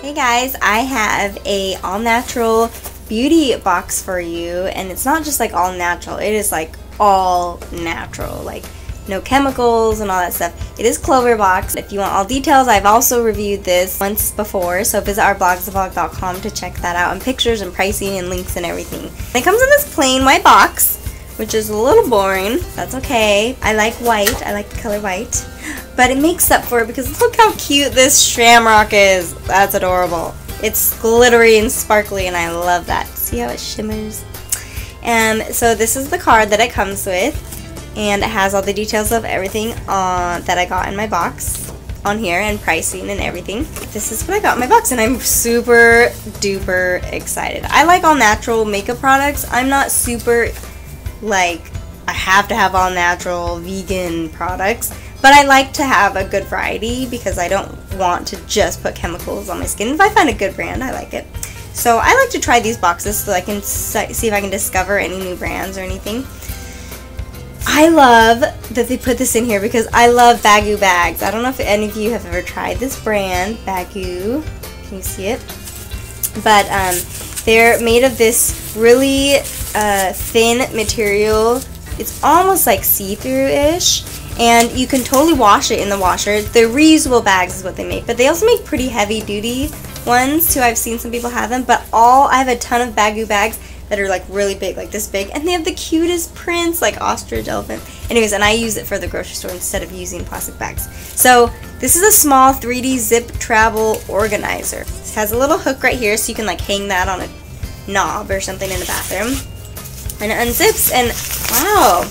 Hey guys, I have a all natural beauty box for you and it's not just like all natural, it is like all natural, like no chemicals and all that stuff. It is Kloverbox. If you want all details, I've also reviewed this once before, so visit our blog subaholic.com to check that out and pictures and pricing and links and everything. It comes in this plain white box, which is a little boring. That's okay. I like white. I like the color white but it makes up for it because look how cute this shamrock is. That's adorable. It's glittery and sparkly and I love that. See how it shimmers? And so this is the card that it comes with and it has all the details of everything uh, that I got in my box on here and pricing and everything. This is what I got in my box and I'm super duper excited. I like all natural makeup products. I'm not super like I have to have all natural vegan products. But I like to have a good variety because I don't want to just put chemicals on my skin. If I find a good brand, I like it. So I like to try these boxes so I can see if I can discover any new brands or anything. I love that they put this in here because I love Baggu bags. I don't know if any of you have ever tried this brand, Baggu. Can you see it? But um, they're made of this really uh, thin material. It's almost like see-through-ish and you can totally wash it in the washer. The reusable bags is what they make, but they also make pretty heavy duty ones too. I've seen some people have them, but all I have a ton of Baggu bags that are like really big, like this big, and they have the cutest prints, like ostrich, elephant. Anyways, and I use it for the grocery store instead of using plastic bags. So this is a small 3D zip travel organizer. It has a little hook right here, so you can like hang that on a knob or something in the bathroom. And it unzips, and wow,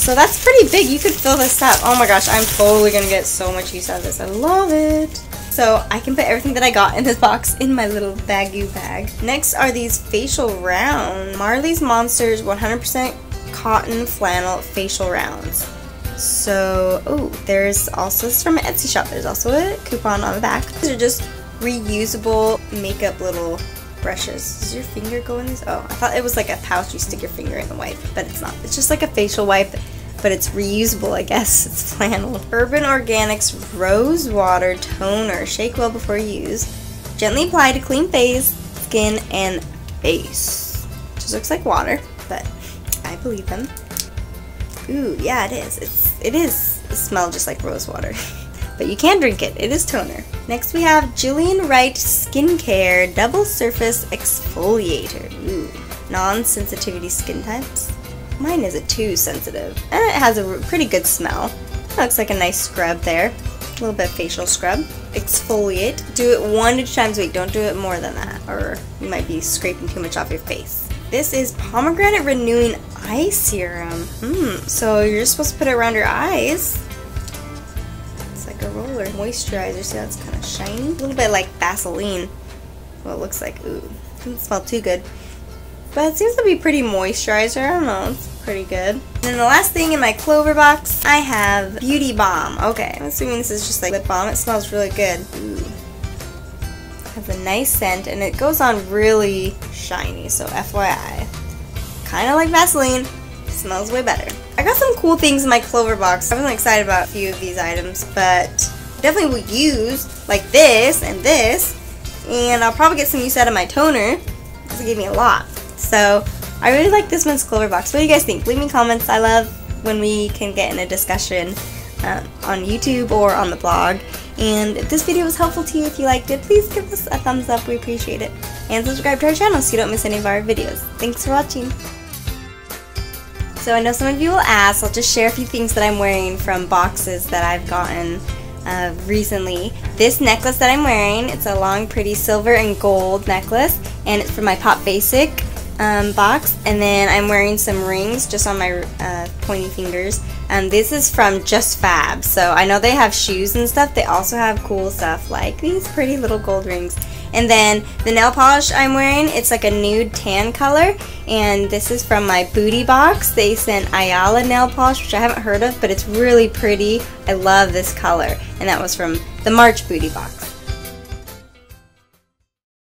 so that's pretty big. You could fill this up. Oh my gosh, I'm totally going to get so much use out of this. I love it. So I can put everything that I got in this box in my little baggy bag. Next are these facial round Marley's Monsters 100% cotton flannel facial rounds. So, oh, there's also, this from an Etsy shop, there's also a coupon on the back. These are just reusable makeup little brushes. Does your finger go in these? Oh, I thought it was like a pouch you stick your finger in the wipe, but it's not. It's just like a facial wipe, but it's reusable, I guess. It's flannel. Urban Organics Rose Water Toner. Shake well before use. Gently apply to clean face, skin, and face. Just looks like water, but I believe them. Ooh, yeah, it is. It's it is smell just like rose water. but you can drink it. It is toner. Next we have Julian Wright Skincare Double Surface Exfoliator. Ooh, non-sensitivity skin types. Mine is a 2 sensitive, and it has a pretty good smell. looks like a nice scrub there. A little bit facial scrub. Exfoliate. Do it one to two times a week. Don't do it more than that, or you might be scraping too much off your face. This is Pomegranate Renewing Eye Serum. Hmm, so you're supposed to put it around your eyes like a roller moisturizer. See, that's kind of shiny. A little bit like Vaseline. Well, it looks like. Ooh, doesn't smell too good. But it seems to be pretty moisturizer. I don't know. It's pretty good. And then the last thing in my Kloverbox, I have Beauty Balm. Okay, I'm assuming this is just like lip balm. It smells really good. Ooh. Has a nice scent and it goes on really shiny. So FYI. Kind of like Vaseline. Smells way better. I got some cool things in my Kloverbox. I'm really excited about a few of these items, but definitely will use like this and this. And I'll probably get some use out of my toner because it gave me a lot. So I really like this month's Kloverbox. What do you guys think? Leave me comments. I love when we can get in a discussion um, on YouTube or on the blog. And if this video was helpful to you, if you liked it, please give us a thumbs up. We appreciate it. And subscribe to our channel so you don't miss any of our videos. Thanks for watching. So I know some of you will ask, I'll just share a few things that I'm wearing from boxes that I've gotten uh, recently. This necklace that I'm wearing, it's a long pretty silver and gold necklace and it's from my Pop Basic um, box and then I'm wearing some rings just on my uh, pointy fingers and this is from JustFab so I know they have shoes and stuff they also have cool stuff like these pretty little gold rings and then the nail polish I'm wearing, it's like a nude tan color. And this is from my Booty box. They sent Ayala nail polish, which I haven't heard of, but it's really pretty. I love this color. And that was from the March Booty box.